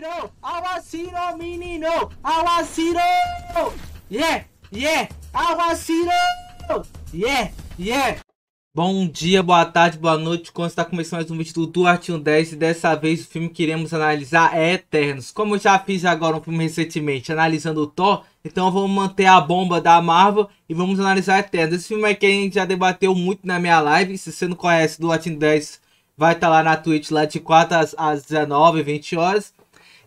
Awashiro! Awashiro, menino! Awashiro! Yeah! Yeah! Awashiro! Yeah! Yeah! Bom dia, boa tarde, boa noite. Quando está começando mais um vídeo do Duarte 10 e dessa vez o filme que iremos analisar é Eternos. Como eu já fiz agora um filme recentemente analisando o Thor, então vamos manter a bomba da Marvel e vamos analisar Eternos. Esse filme aqui a gente já debateu muito na minha live. Se você não conhece Duarte 10, vai estar tá lá na Twitch lá de 4 às, às 19, 20 horas.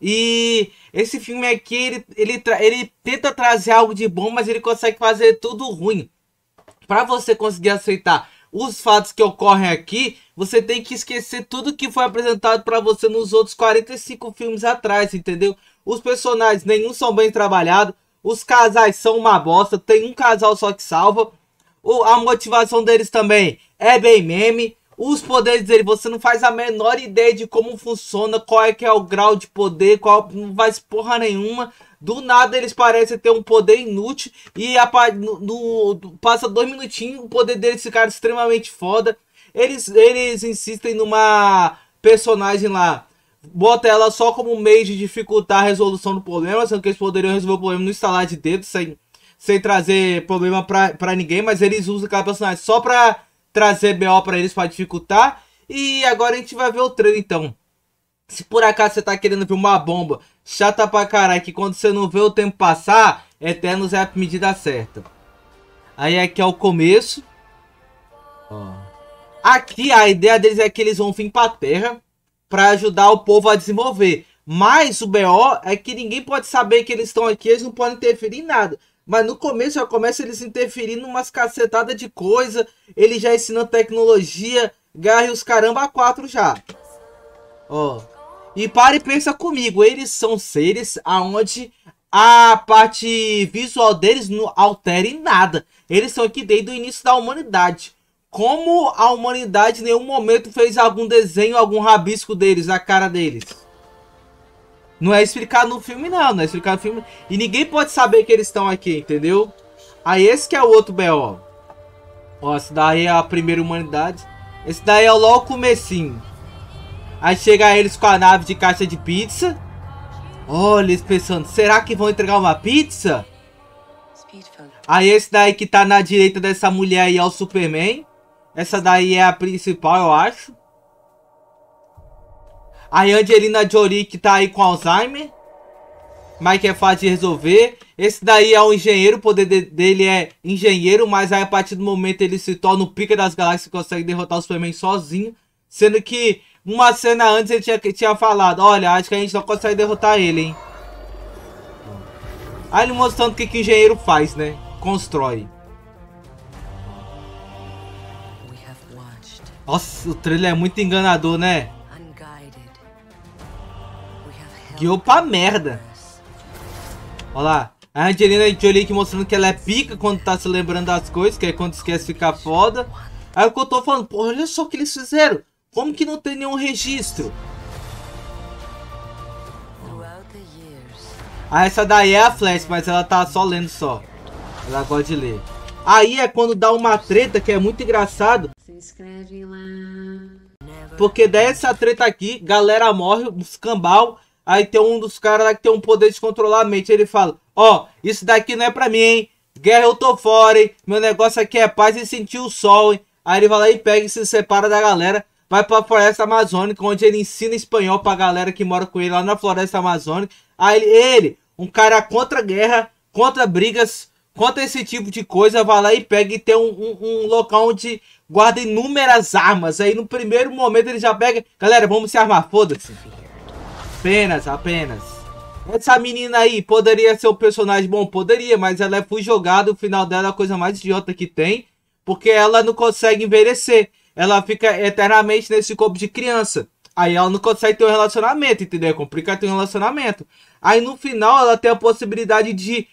E esse filme aqui, ele, ele, ele tenta trazer algo de bom, mas ele consegue fazer tudo ruim. Para você conseguir aceitar os fatos que ocorrem aqui, você tem que esquecer tudo que foi apresentado para você nos outros 45 filmes atrás, entendeu? Os personagens, nenhum são bem trabalhados, os casais são uma bosta, tem um casal só que salva, a motivação deles também é bem meme, os poderes dele, você não faz a menor ideia de como funciona, qual é que é o grau de poder, qual não faz porra nenhuma. Do nada eles parecem ter um poder inútil e a, no, no, passa dois minutinhos, o poder deles ficar extremamente foda. Eles, eles insistem numa personagem lá, bota ela só como meio de dificultar a resolução do problema, sendo que eles poderiam resolver o problema no instalar de dedo, sem, sem trazer problema pra, pra ninguém, mas eles usam aquela personagem só pra trazer BO para eles para dificultar. E agora a gente vai ver o trailer então. Se por acaso você tá querendo ver uma bomba chata pra caralho, que quando você não vê o tempo passar, Eternos é a medida certa. Aí aqui é o começo. Ó. Aqui a ideia deles é que eles vão vir pra terra para ajudar o povo a desenvolver. Mas o BO é que ninguém pode saber que eles estão aqui, eles não podem interferir em nada. Mas no começo já começa eles interferindo umas cacetadas de coisa. Ele já ensinando tecnologia. Garra e os caramba a quatro já. Ó. E pare e pensa comigo. Eles são seres aonde a parte visual deles não altera em nada. Eles são aqui desde o início da humanidade. Como a humanidade em nenhum momento fez algum desenho, algum rabisco deles, a cara deles. Não é explicado no filme, não. Não é explicado no filme. E ninguém pode saber que eles estão aqui, entendeu? Aí esse que é o outro B.O. Ó, esse daí é a primeira humanidade. Esse daí é logo o comecinho. Aí chega eles com a nave de caixa de pizza. Olha, eles pensando, será que vão entregar uma pizza? Aí esse daí que tá na direita dessa mulher aí é o Superman. Essa daí é a principal, eu acho. A Angelina Jolie que tá aí com Alzheimer. Mas que é fácil de resolver. Esse daí é o engenheiro, o poder de, dele é engenheiro, mas aí a partir do momento ele se torna o pica das galáxias e consegue derrotar o Superman sozinho. Sendo que uma cena antes ele tinha, tinha falado, olha, acho que a gente não consegue derrotar ele, hein. Aí ele mostrando o que, que o engenheiro faz, né? Constrói. Nossa, o trailer é muito enganador, né? Guiou pra merda. Olha lá. A Angelina Jolie aqui mostrando que ela é pica quando tá se lembrando das coisas, que é quando esquece ficar foda. Aí o que eu tô falando, porra, olha só o que eles fizeram. Como que não tem nenhum registro? Ah, essa daí é a Flash, mas ela tá só lendo só. Ela gosta de ler. Aí é quando dá uma treta que é muito engraçado. Se inscreve lá. Porque dessa treta aqui, galera morre, os cambal. Aí tem um dos caras lá que tem um poder de controlar a mente. Ele fala: Ó, oh, isso daqui não é pra mim, hein? Guerra eu tô fora, hein? Meu negócio aqui é paz e sentir o sol, hein? Aí ele vai lá e pega e se separa da galera. Vai pra floresta amazônica, onde ele ensina espanhol pra galera que mora com ele lá na floresta amazônica. Aí ele, ele um cara contra guerra, contra brigas, contra esse tipo de coisa, vai lá e pega e tem um, um, um local onde guarda inúmeras armas. Aí no primeiro momento ele já pega. Galera, vamos se armar, foda-se. Apenas, apenas. Essa menina aí poderia ser um personagem bom? Poderia, mas ela é jogada. O final dela é a coisa mais idiota que tem. Porque ela não consegue envelhecer. Ela fica eternamente nesse corpo de criança. Aí ela não consegue ter um relacionamento, entendeu? É complicado ter um relacionamento. Aí no final ela tem a possibilidade de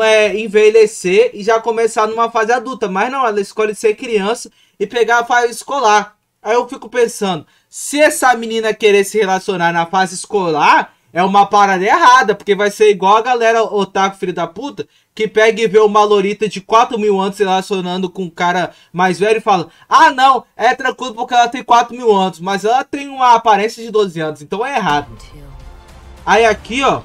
é, envelhecer e já começar numa fase adulta. Mas não, ela escolhe ser criança e pegar a fase escolar. Aí eu fico pensando, se essa menina querer se relacionar na fase escolar, é uma parada errada, porque vai ser igual a galera otaku filho da puta, que pega e vê uma lorita de 4 mil anos se relacionando com um cara mais velho e fala, ah não, é tranquilo porque ela tem 4 mil anos, mas ela tem uma aparência de 12 anos, então é errado. Aí aqui, ó.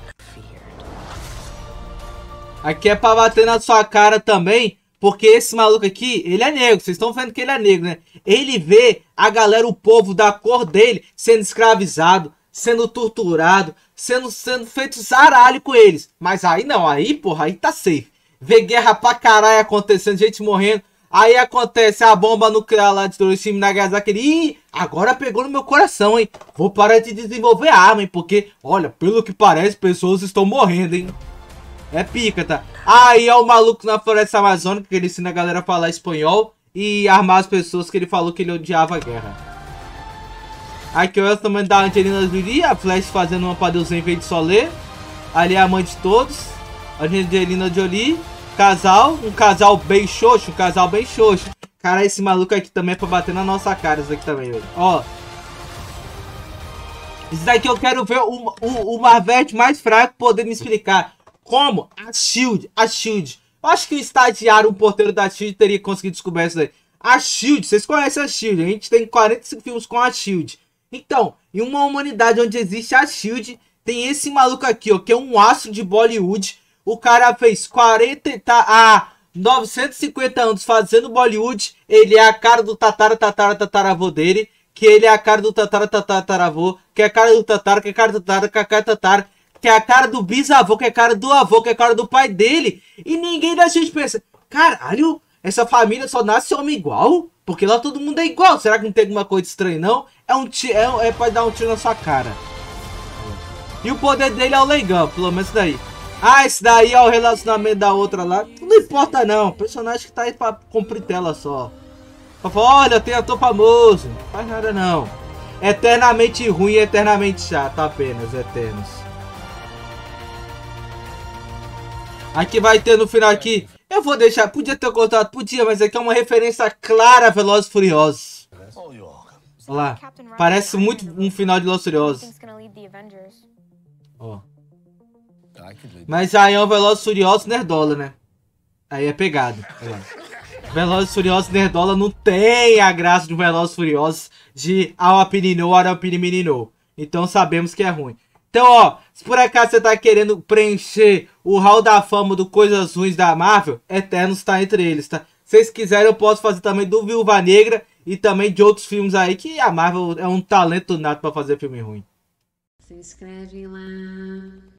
Aqui é pra bater na sua cara também. Porque esse maluco aqui, ele é negro. Vocês estão vendo que ele é negro, né? Ele vê a galera, o povo da cor dele, sendo escravizado, sendo torturado, sendo, sendo feito zaralho com eles. Mas aí não, aí, porra, aí tá safe. Vê guerra pra caralho acontecendo, gente morrendo. Aí acontece a bomba nuclear lá de Hiroshima e Nagasaki. Ih, agora pegou no meu coração, hein? Vou parar de desenvolver arma, hein? Porque, olha, pelo que parece, pessoas estão morrendo, hein? É pica, tá? Aí é o maluco na floresta amazônica que ele ensina a galera a falar espanhol e armar as pessoas que ele falou que ele odiava a guerra. Aqui é o também da Angelina Jolie, a Flash fazendo uma padeuzinha em vez de só ler. Ali é a mãe de todos. A Angelina Jolie, casal, um casal bem xoxo, um casal bem xoxo. Cara, esse maluco aqui também é pra bater na nossa cara, isso aqui também, velho. Ó. Isso daqui eu quero ver o, o, o Marvete mais fraco poder me explicar. Como a Shield, a Shield. Eu acho que o estagiário, um porteiro da Shield, teria conseguido descobrir isso daí. A Shield, vocês conhecem a Shield, a gente tem 45 filmes com a Shield. Então, em uma humanidade onde existe a Shield, tem esse maluco aqui, ó, que é um astro de Bollywood. O cara fez 40, tá, ah, 950 anos fazendo Bollywood. Ele é a cara do Tatara Tatara Tataravô dele. Que ele é a cara do Tatara Tatara Tataravô. Que é a cara do Tatara, que é a cara do Tatara, que é a cara do Tatara que é a cara do bisavô, que é a cara do avô, que é a cara do pai dele. E ninguém da gente pensa, caralho, essa família só nasce homem igual? Porque lá todo mundo é igual. Será que não tem alguma coisa estranha, não? É um é, é pra dar um tiro na sua cara. E o poder dele é o legal, pelo menos daí. Ah, esse daí é o relacionamento da outra lá. Não importa não, o personagem que tá aí pra cumprir tela só. Pra falar, olha, tem ator famoso. Não faz nada não. Eternamente ruim e eternamente chato, apenas, eternos. Aqui vai ter no final aqui. Eu vou deixar, podia ter cortado, podia, mas aqui é uma referência clara a Velozes e Furiosos. Olha lá, parece muito um final de Velozes Furiosos. Ó. Mas aí é um Velozes Furiosos nerdola, né? Aí é pegado. Velozes Furiosos nerdola não tem a graça de Velozes e Furiosos de Awapininou, Arapinimininou. Então sabemos que é ruim. Então, ó, se por acaso você tá querendo preencher o hall da fama do Coisas Ruins da Marvel, Eternos tá entre eles, tá? Se vocês quiserem, eu posso fazer também do Viúva Negra e também de outros filmes aí, que a Marvel é um talento nato pra fazer filme ruim. Se inscreve lá.